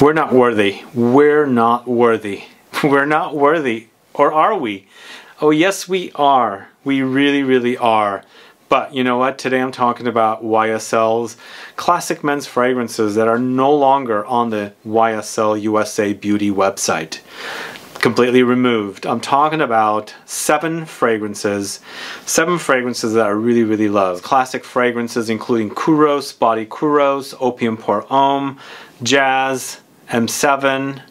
We're not worthy. We're not worthy. We're not worthy. Or are we? Oh, yes, we are. We really, really are. But you know what? Today I'm talking about YSL's classic men's fragrances that are no longer on the YSL USA Beauty website. Completely removed. I'm talking about seven fragrances, seven fragrances that I really, really love. Classic fragrances including Kouros, Body Kouros, Opium Pour Homme, Jazz, M7,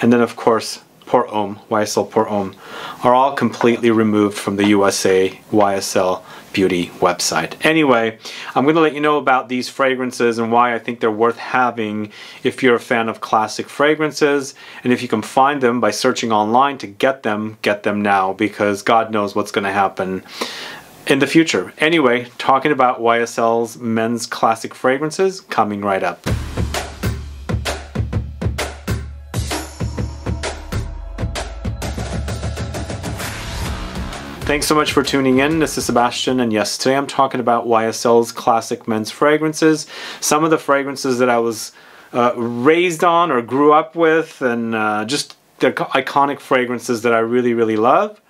and then of course Pour Homme, YSL Pour Homme, are all completely removed from the USA YSL Beauty website. Anyway, I'm going to let you know about these fragrances and why I think they're worth having if you're a fan of classic fragrances. And if you can find them by searching online to get them, get them now because God knows what's going to happen in the future. Anyway, talking about YSL's men's classic fragrances coming right up. Thanks so much for tuning in. This is Sebastian, and yes, today I'm talking about YSL's classic men's fragrances. Some of the fragrances that I was uh, raised on or grew up with, and uh, just the iconic fragrances that I really, really love.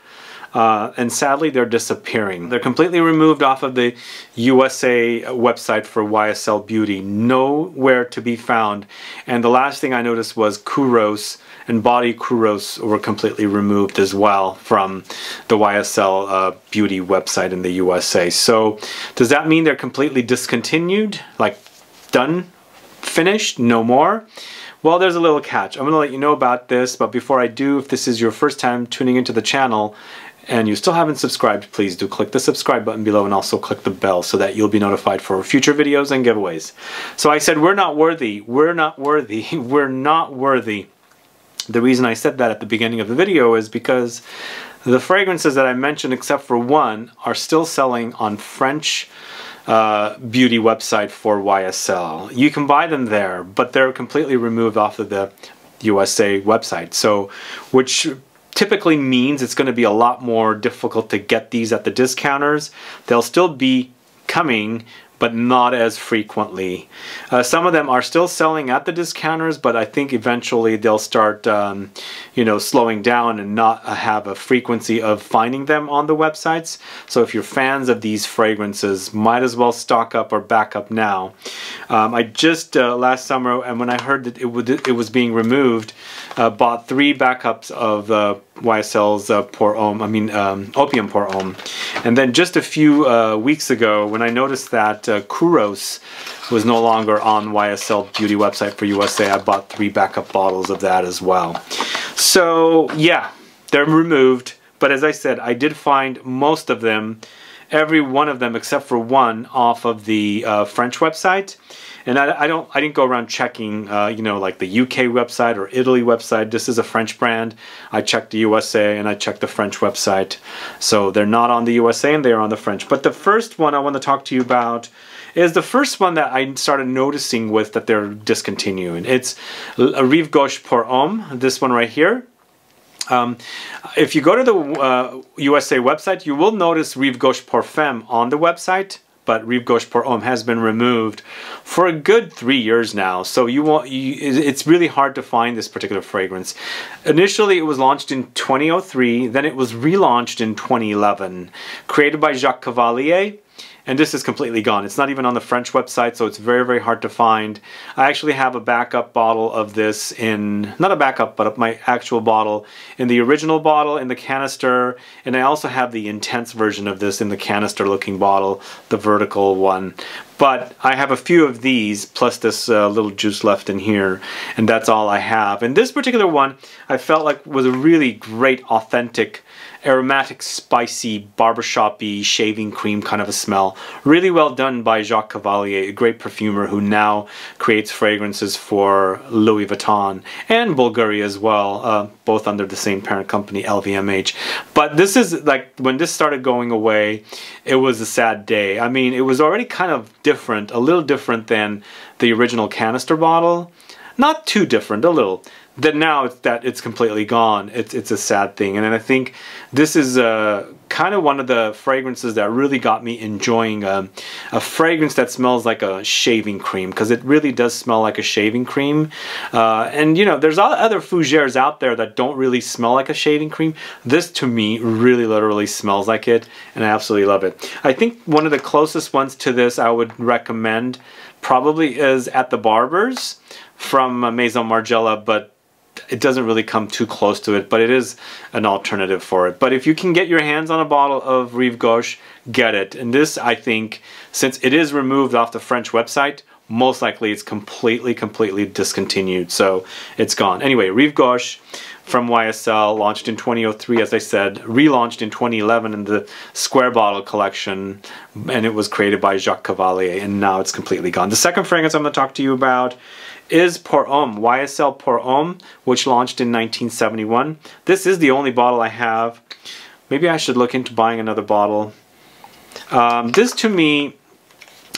Uh, and sadly they're disappearing. They're completely removed off of the USA website for YSL Beauty, nowhere to be found. And the last thing I noticed was Kouros and Body Kouros were completely removed as well from the YSL uh, Beauty website in the USA. So does that mean they're completely discontinued? Like done? Finished? No more? Well, there's a little catch. I'm going to let you know about this, but before I do, if this is your first time tuning into the channel and you still haven't subscribed, please do click the subscribe button below and also click the bell so that you'll be notified for future videos and giveaways. So I said, we're not worthy, we're not worthy, we're not worthy. The reason I said that at the beginning of the video is because the fragrances that I mentioned, except for one, are still selling on French uh, beauty website for YSL. You can buy them there, but they're completely removed off of the USA website. So, which typically means it's going to be a lot more difficult to get these at the discounters. They'll still be coming, but not as frequently. Uh, some of them are still selling at the discounters, but I think eventually they'll start, um, you know, slowing down and not have a frequency of finding them on the websites. So if you're fans of these fragrances, might as well stock up or back up now. Um, I just uh, last summer, and when I heard that it would it was being removed, uh, bought three backups of uh, YSL's uh, Pour Homme, I mean um, Opium Pour Homme. And then just a few uh, weeks ago, when I noticed that uh, Kouros was no longer on YSL Beauty website for USA, I bought three backup bottles of that as well. So yeah, they're removed. But as I said, I did find most of them, every one of them except for one, off of the uh, French website. And I, I, don't, I didn't go around checking, uh, you know, like the UK website or Italy website. This is a French brand. I checked the USA and I checked the French website. So they're not on the USA and they're on the French. But the first one I want to talk to you about is the first one that I started noticing with that they're discontinuing. It's Rive Gauche Pour Homme, this one right here. Um, if you go to the uh, USA website, you will notice Rive Gauche Femme on the website but Gauche Pour Homme has been removed for a good three years now. So you want you, it's really hard to find this particular fragrance. Initially, it was launched in 2003. Then it was relaunched in 2011. Created by Jacques Cavallier and this is completely gone. It's not even on the French website, so it's very, very hard to find. I actually have a backup bottle of this in, not a backup, but my actual bottle in the original bottle, in the canister, and I also have the intense version of this in the canister looking bottle, the vertical one. But I have a few of these, plus this uh, little juice left in here, and that's all I have. And this particular one, I felt like was a really great, authentic aromatic, spicy, barbershoppy shaving cream kind of a smell. Really well done by Jacques Cavallier, a great perfumer who now creates fragrances for Louis Vuitton and Bulgari as well, uh, both under the same parent company, LVMH. But this is like, when this started going away, it was a sad day. I mean, it was already kind of different, a little different than the original canister bottle. not too different, a little that now it's that it's completely gone. It's it's a sad thing, and I think this is uh, kind of one of the fragrances that really got me enjoying um, a fragrance that smells like a shaving cream because it really does smell like a shaving cream. Uh, and you know, there's other fougères out there that don't really smell like a shaving cream. This to me really literally smells like it, and I absolutely love it. I think one of the closest ones to this I would recommend probably is at the Barbers from Maison Margiela, but it doesn't really come too close to it, but it is an alternative for it. But if you can get your hands on a bottle of Rive Gauche, get it. And this, I think, since it is removed off the French website, most likely it's completely, completely discontinued. So it's gone. Anyway, Rive Gauche from YSL, launched in 2003, as I said, relaunched in 2011 in the Square Bottle collection, and it was created by Jacques Cavallier, and now it's completely gone. The second fragrance I'm going to talk to you about is Pour Homme, YSL Pour Homme, which launched in 1971. This is the only bottle I have. Maybe I should look into buying another bottle. Um, this to me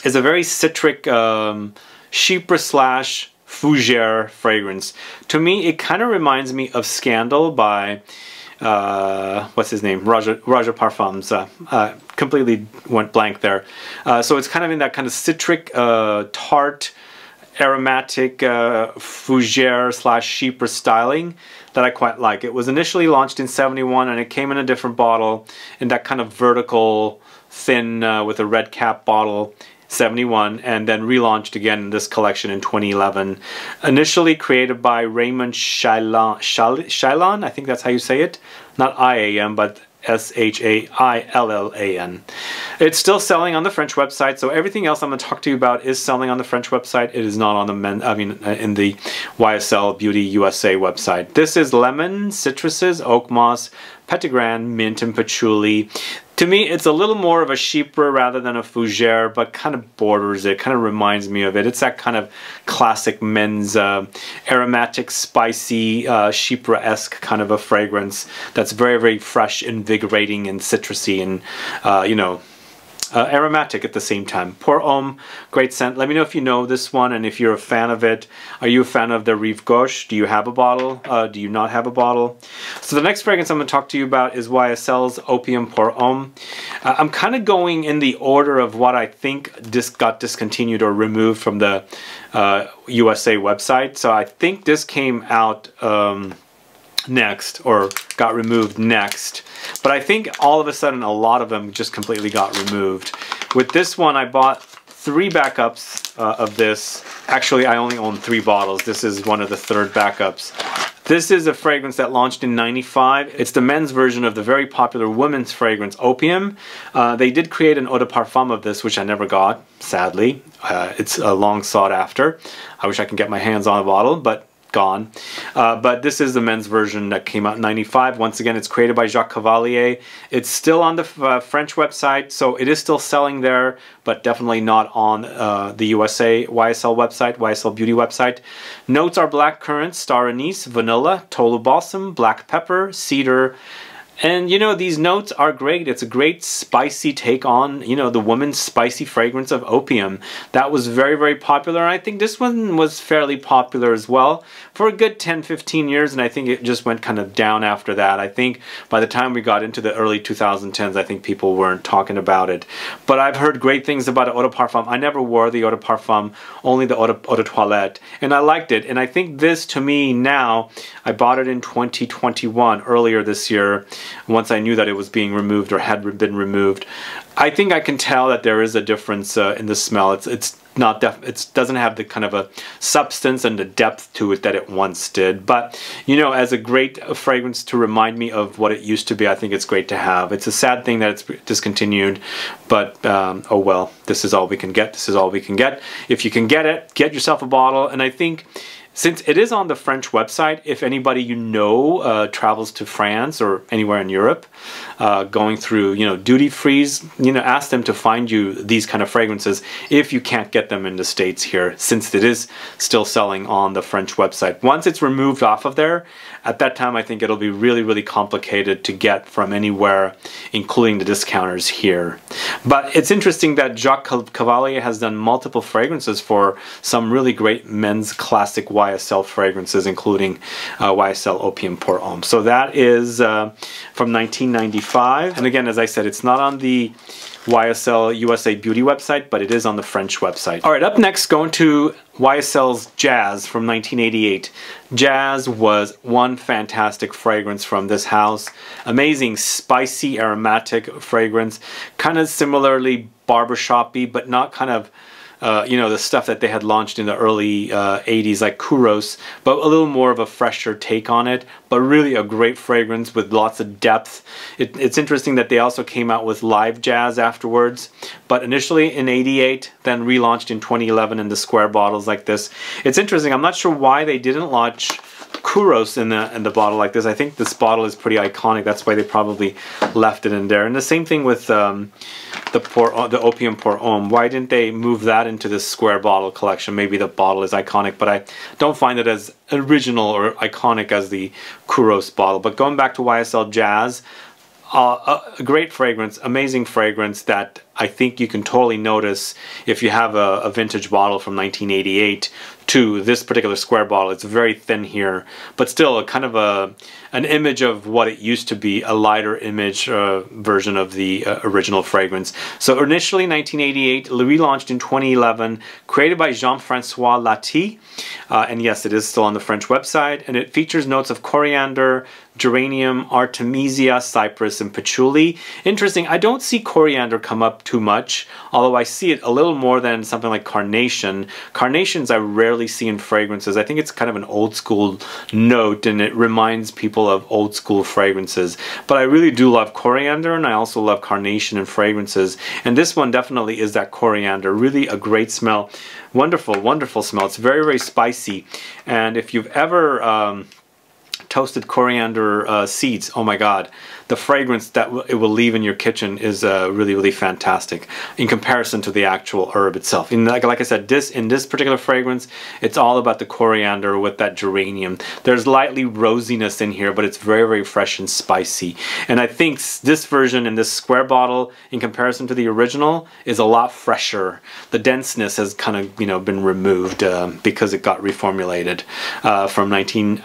is a very citric um, Chypre slash fougere fragrance. To me, it kind of reminds me of Scandal by uh, what's his name? Roja Roja Parfums. Uh, uh, completely went blank there. Uh, so it's kind of in that kind of citric, uh, tart, aromatic uh, fougere slash chypre styling that I quite like. It was initially launched in 71 and it came in a different bottle in that kind of vertical thin uh, with a red cap bottle 71 and then relaunched again in this collection in 2011. Initially created by Raymond Chaillan, I think that's how you say it. Not I-A-M, but S-H-A-I-L-L-A-N. It's still selling on the French website, so everything else I'm going to talk to you about is selling on the French website. It is not on the men, I mean, uh, in the YSL Beauty USA website. This is lemon, citruses, oak moss, petitgrain, mint, and patchouli. To me, it's a little more of a chypre rather than a fougere, but kind of borders it, kind of reminds me of it. It's that kind of classic men's uh, aromatic, spicy, uh, chypre-esque kind of a fragrance that's very, very fresh, invigorating, and citrusy, and, uh, you know, uh, aromatic at the same time. Pour Homme, great scent. Let me know if you know this one and if you're a fan of it. Are you a fan of the Rive Gauche? Do you have a bottle? Uh, do you not have a bottle? So the next fragrance I'm going to talk to you about is YSL's Opium Pour Homme. Uh, I'm kind of going in the order of what I think this got discontinued or removed from the USA uh, website. So I think this came out... Um, next or got removed next. But I think all of a sudden a lot of them just completely got removed. With this one I bought three backups uh, of this. Actually I only own three bottles. This is one of the third backups. This is a fragrance that launched in 95. It's the men's version of the very popular women's fragrance Opium. Uh, they did create an eau de parfum of this, which I never got, sadly. Uh, it's a long sought after. I wish I could get my hands on a bottle, but gone. Uh, but this is the men's version that came out in 95. Once again, it's created by Jacques Cavallier. It's still on the uh, French website, so it is still selling there, but definitely not on uh, the USA YSL website, YSL Beauty website. Notes are black currant, star anise, vanilla, tolu balsam, black pepper, cedar, and you know, these notes are great. It's a great spicy take on, you know, the woman's spicy fragrance of opium. That was very, very popular. I think this one was fairly popular as well for a good 10, 15 years. And I think it just went kind of down after that. I think by the time we got into the early 2010s, I think people weren't talking about it. But I've heard great things about eau de parfum. I never wore the eau de parfum, only the eau de, eau de toilette. And I liked it. And I think this to me now, I bought it in 2021, earlier this year once I knew that it was being removed or had been removed. I think I can tell that there is a difference uh, in the smell. It's it's not def it doesn't have the kind of a substance and the depth to it that it once did. But you know, as a great fragrance to remind me of what it used to be, I think it's great to have. It's a sad thing that it's discontinued, but um, oh well. This is all we can get. This is all we can get. If you can get it, get yourself a bottle. And I think since it is on the French website, if anybody you know uh, travels to France or anywhere in Europe, uh, going through you know duty frees, you know ask them to find you these kind of fragrances if you can't get them in the states here, since it is still selling on the French website. Once it's removed off of there, at that time I think it'll be really really complicated to get from anywhere, including the discounters here. But it's interesting that Jacques Cavallier has done multiple fragrances for some really great men's classic YSL fragrances, including uh, YSL Opium Pour Homme. So that is uh, from 1995. And again, as I said, it's not on the YSL USA Beauty website, but it is on the French website. All right, up next, going to YSL's Jazz from 1988. Jazz was one fantastic fragrance from this house. Amazing, spicy, aromatic fragrance. Kind of similarly barbershoppy, but not kind of uh, you know, the stuff that they had launched in the early uh, 80s, like Kouros, but a little more of a fresher take on it, but really a great fragrance with lots of depth. It, it's interesting that they also came out with live jazz afterwards, but initially in 88, then relaunched in 2011 in the square bottles like this. It's interesting, I'm not sure why they didn't launch Kouros in the in the bottle like this. I think this bottle is pretty iconic. That's why they probably left it in there. And the same thing with um, the pour, uh, the Opium Pour Homme. Why didn't they move that into this square bottle collection? Maybe the bottle is iconic, but I don't find it as original or iconic as the Kouros bottle. But going back to YSL Jazz, uh, a great fragrance, amazing fragrance that I think you can totally notice if you have a, a, vintage bottle from 1988 to this particular square bottle. It's very thin here, but still a kind of a an image of what it used to be, a lighter image uh, version of the uh, original fragrance. So initially 1988, relaunched in 2011, created by Jean-Francois Lati, uh, and yes, it is still on the French website, and it features notes of coriander, geranium, artemisia, cypress, and patchouli. Interesting, I don't see coriander come up too much, although I see it a little more than something like carnation. Carnations I rarely see in fragrances. I think it's kind of an old school note and it reminds people of old school fragrances. But I really do love coriander and I also love carnation in fragrances. And this one definitely is that coriander. Really a great smell. Wonderful, wonderful smell. It's very, very spicy. And if you've ever... Um, toasted coriander uh, seeds. Oh my God, the fragrance that it will leave in your kitchen is uh, really, really fantastic in comparison to the actual herb itself. In like, like I said, this in this particular fragrance, it's all about the coriander with that geranium. There's lightly rosiness in here, but it's very, very fresh and spicy. And I think this version in this square bottle, in comparison to the original, is a lot fresher. The denseness has kind of, you know, been removed uh, because it got reformulated uh, from 19,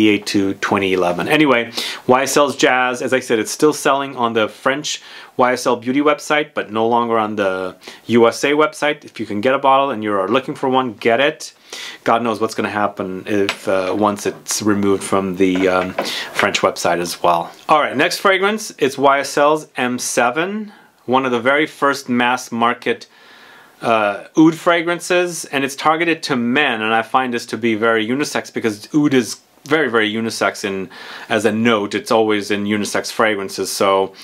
1988 to 2011. Anyway, YSL's Jazz, as I said, it's still selling on the French YSL Beauty website, but no longer on the USA website. If you can get a bottle and you're looking for one, get it. God knows what's going to happen if uh, once it's removed from the um, French website as well. All right, next fragrance is YSL's M7, one of the very first mass market uh, oud fragrances, and it's targeted to men, and I find this to be very unisex because oud is very very unisex in as a note it's always in unisex fragrances. So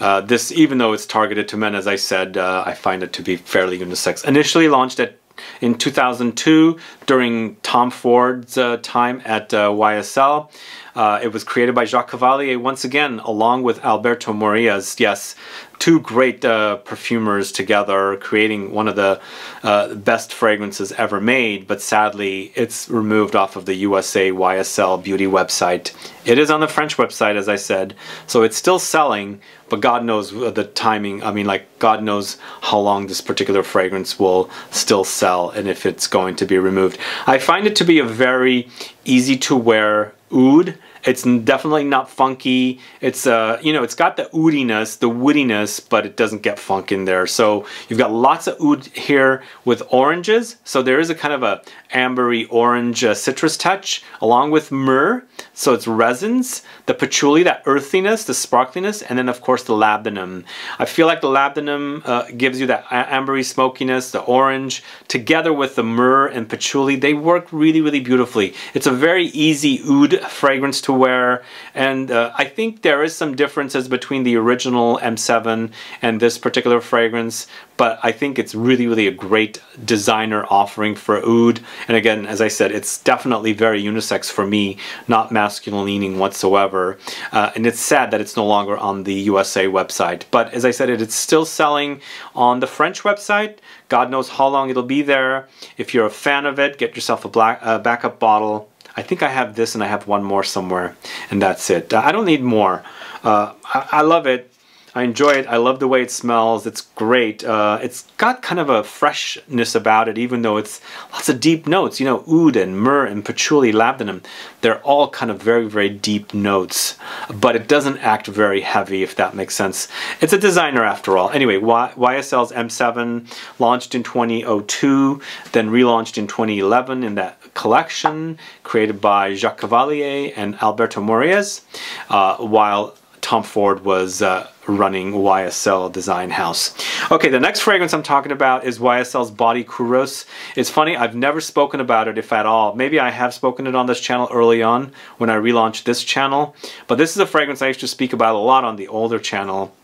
uh, this even though it's targeted to men as I said uh, I find it to be fairly unisex. Initially launched at in 2002 during Tom Ford's uh, time at uh, YSL uh, it was created by Jacques Cavallier once again along with Alberto Morillas yes two great uh, perfumers together creating one of the uh, best fragrances ever made but sadly it's removed off of the USA YSL beauty website. It is on the French website as I said so it's still selling but God knows the timing I mean like God knows how long this particular fragrance will still sell and if it's going to be removed. I find it to be a very easy to wear oud it's definitely not funky. It's uh, you know, it's got the oudiness, the woodiness, but it doesn't get funk in there. So you've got lots of oud here with oranges. So there is a kind of a ambery orange uh, citrus touch along with myrrh. So it's resins, the patchouli, that earthiness, the sparkliness, and then of course the labdanum. I feel like the labdanum uh, gives you that ambery smokiness, the orange, together with the myrrh and patchouli. They work really, really beautifully. It's a very easy oud fragrance to wear. And uh, I think there is some differences between the original M7 and this particular fragrance, but I think it's really, really a great designer offering for oud. And again, as I said, it's definitely very unisex for me, not masculine leaning whatsoever. Uh, and it's sad that it's no longer on the USA website. But as I said, it, it's still selling on the French website. God knows how long it'll be there. If you're a fan of it, get yourself a black, uh, backup bottle. I think I have this and I have one more somewhere and that's it. I don't need more. Uh, I, I, love it. I enjoy it. I love the way it smells. It's great. Uh, it's got kind of a freshness about it, even though it's lots of deep notes. You know, oud and myrrh and patchouli, labdanum. They're all kind of very, very deep notes, but it doesn't act very heavy, if that makes sense. It's a designer after all. Anyway, YSL's M7 launched in 2002, then relaunched in 2011 in that collection created by Jacques Cavallier and Alberto Morillas, uh, while Tom Ford was uh, running YSL Design House. Okay, the next fragrance I'm talking about is YSL's Body Kouros. It's funny, I've never spoken about it, if at all. Maybe I have spoken it on this channel early on when I relaunched this channel, but this is a fragrance I used to speak about a lot on the older channel.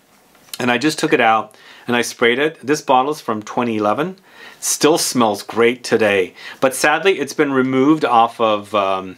And I just took it out and I sprayed it. This bottle is from 2011. Still smells great today, but sadly it's been removed off of um,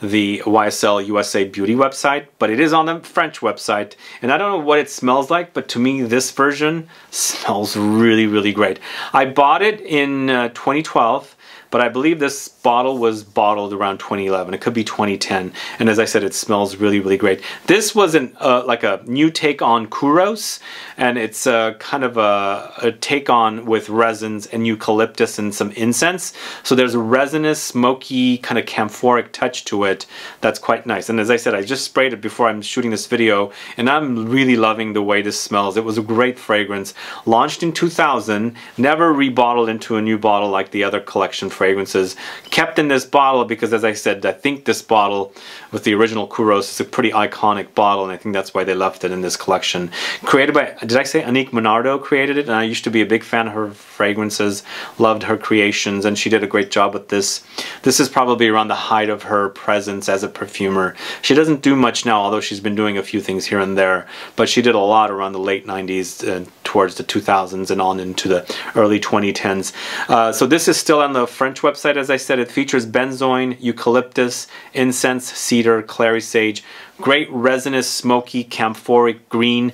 the YSL USA Beauty website, but it is on the French website. And I don't know what it smells like, but to me, this version smells really, really great. I bought it in uh, 2012 but I believe this bottle was bottled around 2011. It could be 2010. And as I said, it smells really, really great. This was an, uh, like a new take on Kouros, and it's a kind of a, a, take on with resins and eucalyptus and some incense. So there's a resinous, smoky, kind of camphoric touch to it that's quite nice. And as I said, I just sprayed it before I'm shooting this video, and I'm really loving the way this smells. It was a great fragrance. Launched in 2000, never rebottled into a new bottle like the other collection fragrances kept in this bottle because as I said I think this bottle with the original Kouros is a pretty iconic bottle and I think that's why they left it in this collection. Created by, did I say Annick Menardo created it and I used to be a big fan of her fragrances, loved her creations and she did a great job with this. This is probably around the height of her presence as a perfumer. She doesn't do much now although she's been doing a few things here and there but she did a lot around the late 90s uh, towards the 2000s and on into the early 2010s. Uh, so this is still on the French website as I said. It features benzoin, eucalyptus, incense, cedar, clary sage, great resinous, smoky, camphoric green.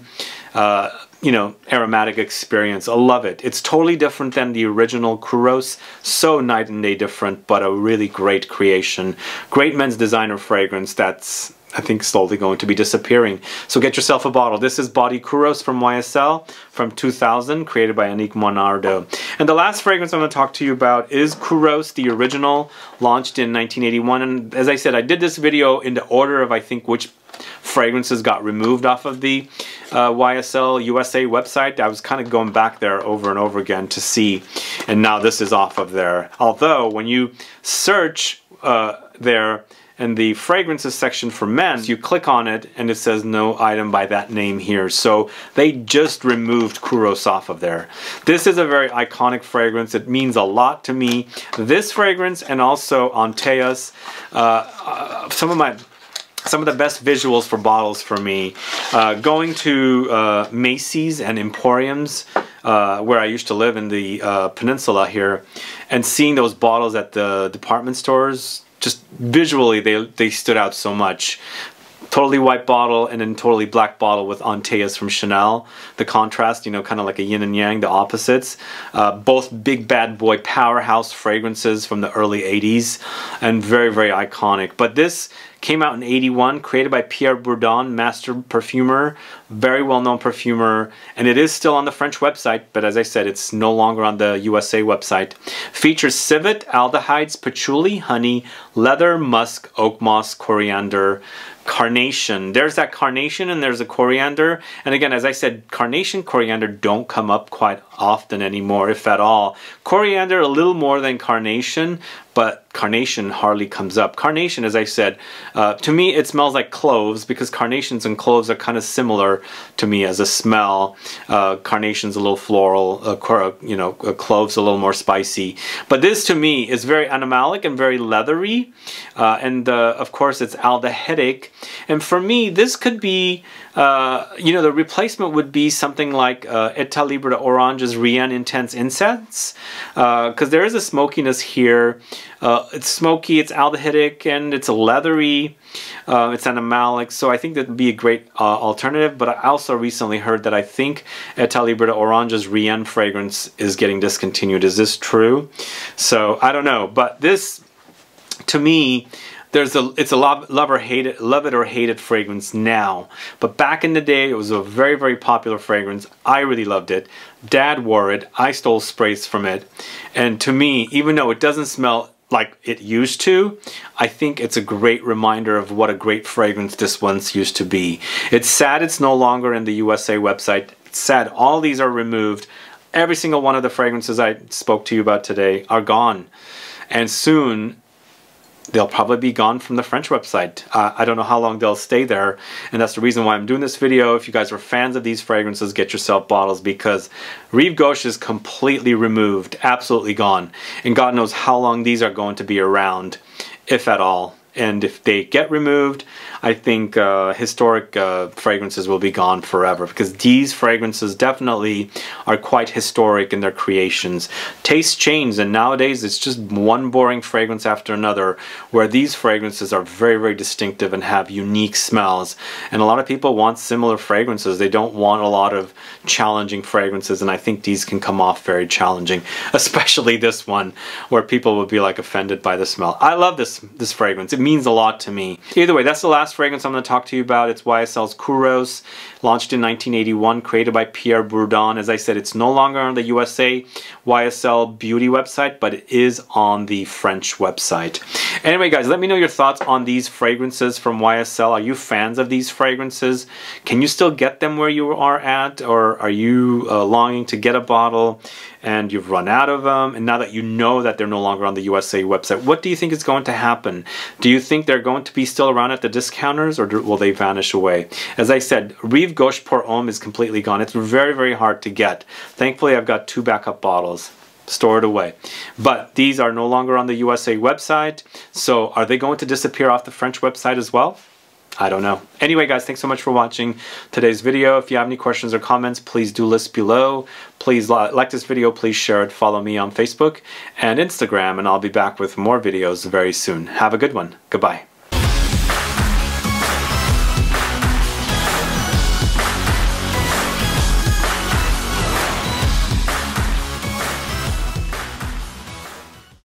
Uh, you know, aromatic experience. I love it. It's totally different than the original Kouros. So night and day different, but a really great creation. Great men's designer fragrance that's I think slowly going to be disappearing. So get yourself a bottle. This is Body Kouros from YSL from 2000, created by Annick Menardo. And the last fragrance I'm going to talk to you about is Kouros, the original, launched in 1981. And as I said, I did this video in the order of I think which fragrances got removed off of the uh, YSL USA website. I was kind of going back there over and over again to see, and now this is off of there. Although when you search uh, there, in the fragrances section for men, you click on it and it says no item by that name here. So they just removed Kouros off of there. This is a very iconic fragrance. It means a lot to me. This fragrance and also Antaeus, uh, uh, some of my some of the best visuals for bottles for me. Uh, going to uh, Macy's and Emporiums, uh, where I used to live in the uh, peninsula here, and seeing those bottles at the department stores just visually they they stood out so much totally white bottle and then totally black bottle with Antaeus from Chanel. The contrast, you know, kind of like a yin and yang, the opposites. Uh, both big bad boy powerhouse fragrances from the early 80s and very, very iconic. But this Came out in 81, created by Pierre Bourdon, master perfumer, very well-known perfumer, and it is still on the French website, but as I said, it's no longer on the USA website. Features civet, aldehydes, patchouli, honey, leather, musk, oak moss, coriander, carnation. There's that carnation and there's a coriander. And again, as I said, carnation, coriander don't come up quite often anymore, if at all. Coriander a little more than carnation, but carnation hardly comes up. Carnation, as I said, uh, to me it smells like cloves because carnations and cloves are kind of similar to me as a smell. Uh, carnation's a little floral, uh, you know, uh, cloves a little more spicy. But this to me is very animalic and very leathery. Uh, and uh, of course it's aldehydic. And for me, this could be uh, you know, the replacement would be something like uh, d'Orange's Rien Intense Incense, because uh, there is a smokiness here. Uh, it's smoky, it's aldehydic, and it's leathery. Uh, it's animalic, so I think that would be a great uh, alternative. But I also recently heard that I think Etat Libre d'Orange's Rien fragrance is getting discontinued. Is this true? So I don't know, but this to me, there's a it's a love, love or hate it, love it or hate it fragrance now. But back in the day, it was a very very popular fragrance. I really loved it. Dad wore it. I stole sprays from it, and to me, even though it doesn't smell like it used to, I think it's a great reminder of what a great fragrance this once used to be. It's sad it's no longer in the USA website. It's sad all these are removed. Every single one of the fragrances I spoke to you about today are gone. And soon they'll probably be gone from the French website. Uh, I don't know how long they'll stay there, and that's the reason why I'm doing this video. If you guys are fans of these fragrances, get yourself bottles because Rive Gauche is completely removed, absolutely gone. And God knows how long these are going to be around, if at all and if they get removed, I think uh, historic uh, fragrances will be gone forever because these fragrances definitely are quite historic in their creations. Tastes change, and nowadays it's just one boring fragrance after another, where these fragrances are very, very distinctive and have unique smells. And a lot of people want similar fragrances. They don't want a lot of challenging fragrances, and I think these can come off very challenging, especially this one, where people will be like offended by the smell. I love this this fragrance. It means a lot to me. Either way, that's the last fragrance I'm going to talk to you about. It's YSL's Kouros, launched in 1981, created by Pierre Bourdon. As I said, it's no longer on the USA YSL beauty website, but it is on the French website. Anyway, guys, let me know your thoughts on these fragrances from YSL. Are you fans of these fragrances? Can you still get them where you are at, or are you uh, longing to get a bottle and you've run out of them, and now that you know that they're no longer on the USA website, what do you think is going to happen? Do you think they're going to be still around at the discounters, or will they vanish away? As I said, Rive Gauche Pour Homme is completely gone. It's very, very hard to get. Thankfully, I've got two backup bottles stored away. But these are no longer on the USA website, so are they going to disappear off the French website as well? I don't know. Anyway, guys, thanks so much for watching today's video. If you have any questions or comments, please do list below. Please like this video, please share it, follow me on Facebook and Instagram, and I'll be back with more videos very soon. Have a good one. Goodbye.